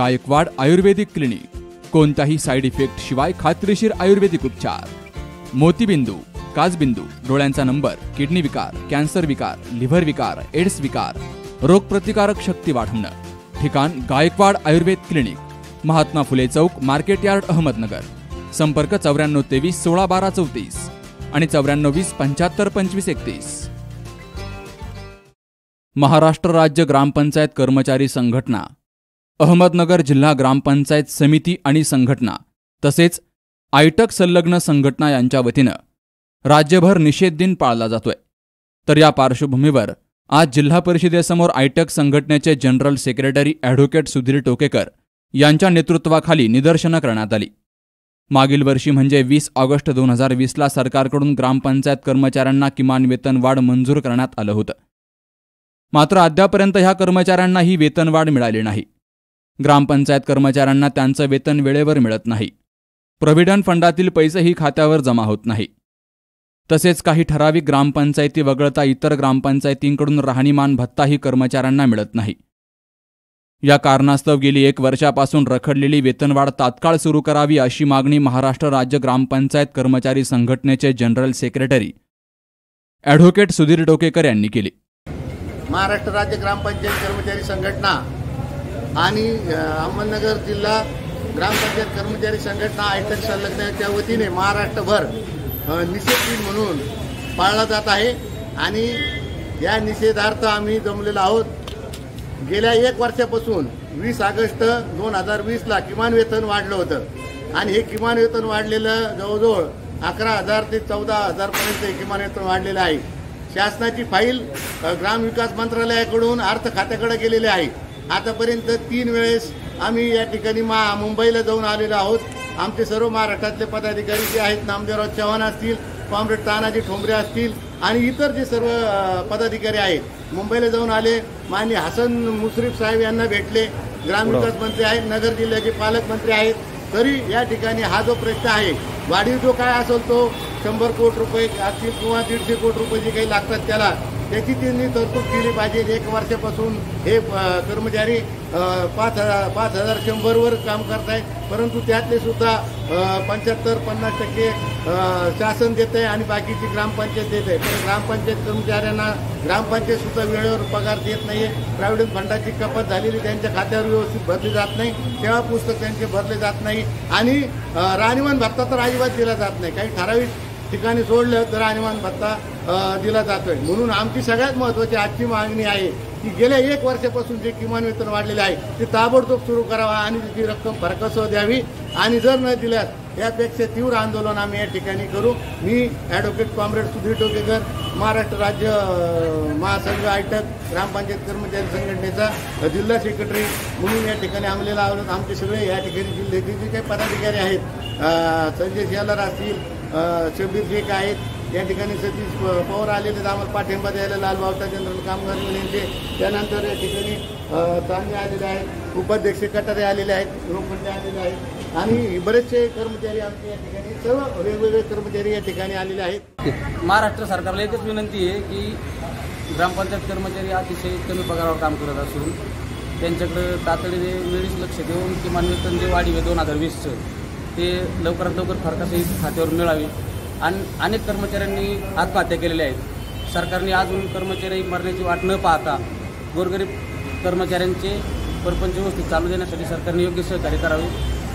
गायकवाड आयुर्वेदिक clinic. कोणताही side effect शिवाय खात्रीशीर आयुर्वेदिक उपचार. मोतीबिंदू काजबिंदू डोळ्यांचा नंबर किडनी विकार कॅन्सर विकार लिव्हर विकार एड्स विकार रोगप्रतिकारक शक्ती वाढवणं. ठिकाण Gaikwad Ayurved clinic. Mahatma Phule Chowk market yard Ahmednagar. संपर्क चौऱ्याण्णव तेवीस सोळा बारा चौतीस आणि चौऱ्याण्णव वीस पंच्याहत्तर पंचवीस एकतीस. महाराष्ट्र राज्य ग्रामपंचायत कर्मचारी संघटना अहमदनगर जिल्हा ग्रामपंचायत समिती आणि संघटना तसेच आयटक संलग्न संघटना यांच्या वतीनं राज्यभर निषेध दिन पाळला जातोय. तर या पार्श्वभूमीवर आज जिल्हा परिषदेसमोर आयटक संघटनेचे general secretary advocate Sudhir Tokekar यांच्या नेतृत्वाखाली निदर्शनं करण्यात आली. मागील वर्षी म्हणजे वीस ऑगस्ट दोन हजार वीसला सरकारकडून ग्रामपंचायत कर्मचाऱ्यांना किमान वेतनवाढ मंजूर करण्यात आलं होतं. मात्र अद्यापर्यंत ह्या कर्मचाऱ्यांना ही वेतनवाढ मिळाली नाही. ग्रामपंचायत कर्मचाऱ्यांना त्यांचं वेतन वेळेवर मिळत नाही. प्रॉव्हिडंट फंडातील पैसेही खात्यावर जमा होत नाही. तसेच काही ठराविक ग्रामपंचायती वगळता इतर ग्रामपंचायतींकडून राहणीमान भत्ताही कर्मचाऱ्यांना मिळत नाही. या कारणास्तव गेली एक वर्षापासून रखडलेली वेतनवाढ तात्काळ सुरू करावी अशी मागणी महाराष्ट्र राज्य ग्रामपंचायत कर्मचारी संघटनेचे general secretary advocate Sudhir Dokekar यांनी केली. महाराष्ट्र राज्य ग्रामपंचायत कर्मचारी संघटना आणि अहमदनगर जिल्हा ग्रामपंचायत कर्मचारी संघटना आयटक संलग्नाच्या वतीने महाराष्ट्रभर निषेध दिन म्हणून पाळला जात आहे. आणि या निषेधार्थ आम्ही जमलेलो आहोत. गेल्या एक वर्षापासून वीस ऑगस्ट दोन हजार वीसला किमान वेतन वाढलं होतं. आणि हे किमान वेतन वाढलेलं जवळजवळ अकरा हजार ते चौदा हजारपर्यंत हे किमान वेतन वाढलेलं आहे. शासनाची फाईल ग्रामविकास मंत्रालयाकडून अर्थ खात्याकडे गेलेली आहे. आतापर्यंत तीन वेळेस आम्ही या ठिकाणी मा मुंबईला जाऊन आलेलो आहोत. आमचे सर्व महाराष्ट्रातले पदाधिकारी जे आहेत नामदेवराव चव्हाण असतील कॉम्रेड तानाजी ठोंबरे असतील आणि इतर जे सर्व पदाधिकारी आहेत मुंबईला जाऊन आले. माननीय हसन मुश्रीफ साहेब यांना भेटले. ग्रामविकास मंत्री आहेत नगर जिल्ह्याचे पालकमंत्री आहेत. तरी या ठिकाणी हा जो प्रश्न आहे वाढीव जो काय असेल तो शंभर कोटी रुपये असतील किंवा दीडशे कोटी रुपये जे काही लागतात त्याला त्याची त्यांनी तरतूद केली पाहिजे. एक वर्षापासून हे कर्मचारी पाच हजार पाच हजार शंभरवर काम करतायत. परंतु त्यातले सुद्धा पंच्याहत्तर पन्नास टक्के शासन देत आहे आणि बाकीची ग्रामपंचायत देत आहे पण ग्रामपंचायत कर्मचाऱ्यांना ग्रामपंचायत सुद्धा वेळेवर पगार देत नाही आहे प्रायव्हेट फंडाची कपात झालेली त्यांच्या खात्यावर व्यवस्थित भरली जात नाही. तेव्हा पुस्तक त्यांचे भरले जात नाही. आणि राहणीमान भत्ता तर अजिबात दिला जात नाही. काही ठराविक ठिकाणी सोडलं तर राहणीमान भत्ता दिला जातोय. म्हणून आमची सगळ्यात महत्वाची आजची मागणी आहे की गेल्या एक वर्षापासून जे किमान वेतन वाढलेले आहे ते ताबडतोब सुरू करावा आणि त्याची रक्कम फरकासह द्यावी. आणि जर न दिल्यास यापेक्षा तीव्र आंदोलन आम्ही या ठिकाणी करू. मी ॲडव्होकेट कॉम्रेड सुधीर टोकेकर महाराष्ट्र राज्य महासंघ आयटक ग्रामपंचायत कर्मचारी संघटनेचा जिल्हा सेक्रेटरी म्हणून या ठिकाणी आमले लावलं आमचे सगळे या ठिकाणी जिल्ह्याचे जे काही पदाधिकारी आहेत संजय शेलार असतील अ, शबीर शेख आहेत या ठिकाणी सतीश प- पवार आलेले आहेत आम्हाला पाठिंबा द्यायला लालबावता जनरल कामगार यांचे. त्यानंतर या ठिकाणी चांगले आलेले आहेत उपाध्यक्ष कटारे आलेले आहेत रोखंडे आलेले आहेत. आणि बरेचसे कर्मचारी आमचे या ठिकाणी सर्व वेगवेगळे कर्मचारी या ठिकाणी आलेले आहेत. महाराष्ट्र सरकारला एकच विनंती आहे की ग्रामपंचायत कर्मचारी अतिशय कमी पगारावर काम करत असून त्यांच्याकडं तातडीने वेळीच लक्ष देऊन किमान वेतन जे वाढीवे दोन हजार वीसचं ते लवकरात लवकर फरकासहित खात्यावर मिळावे. आणि अनेक कर्मचाऱ्यांनी आत्महत्या केलेल्या आहेत. सरकारने अजून कर्मचारी मरण्याची वाट न पाहता गोरगरीब कर्मचाऱ्यांचे परपंच व्यवस्थित चालू देण्यासाठी सरकारने योग्य सहकार्य करावे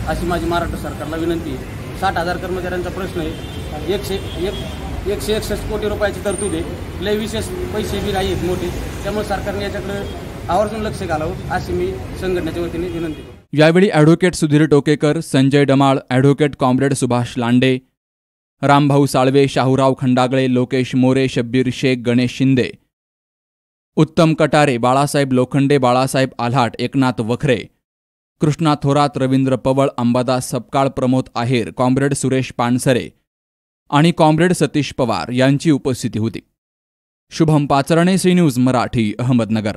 अशी माझी महाराष्ट्र सरकारला विनंती आहे. साठ हजार कर्मचाऱ्यांचा प्रश्न आहे. एकशे एक एकशे एकसष्ट कोटी रुपयाची तरतूद आहे. लय विशेष पैसे बी नाही आहेत मोठे. त्यामुळे सरकारने याच्याकडे आवर्जून लक्ष घालावं अशी मी संघटनेच्या वतीने विनंती यावेळी advocate Sudhir Tokekar Sanjay Damal advocate comrade Subhash Lande Rambhau Salve Shahurao Khandagale Lokesh More Shabbir Shaikh Ganesh Shinde. Uttam Katare Balasaheb Lokhande Balasaheb Alhat Eknath Wakhare. Krishna Thorat Ravindra Pawal Ambadas Sapkal Pramod Aher comrade Suresh Pansare आणि comrade Satish Pawar यांची उपस्थिती होती. Shubham Pacharne C news Marathi Ahmednagar.